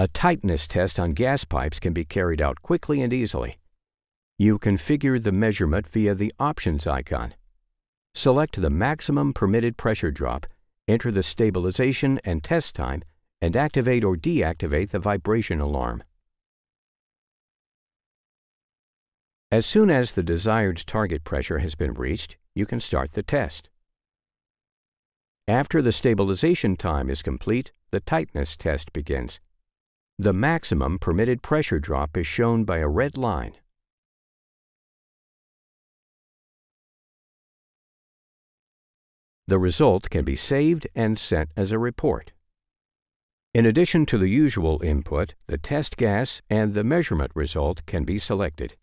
A tightness test on gas pipes can be carried out quickly and easily. You configure the measurement via the Options icon. Select the maximum permitted pressure drop, enter the stabilization and test time, and activate or deactivate the vibration alarm. As soon as the desired target pressure has been reached, you can start the test. After the stabilization time is complete, the tightness test begins. The maximum permitted pressure drop is shown by a red line. The result can be saved and sent as a report. In addition to the usual input, the test gas and the measurement result can be selected.